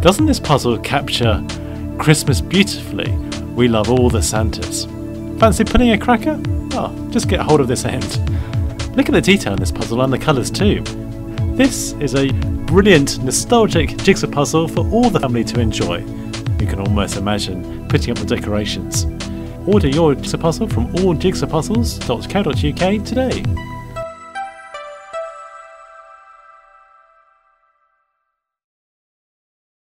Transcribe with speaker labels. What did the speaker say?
Speaker 1: Doesn't this puzzle capture Christmas beautifully? We love all the Santas. Fancy putting a cracker? Oh, just get hold of this end. Look at the detail in this puzzle and the colours too. This is a brilliant, nostalgic jigsaw puzzle for all the family to enjoy. You can almost imagine putting up the decorations. Order your jigsaw puzzle from alljigsawpuzzles.co.uk today.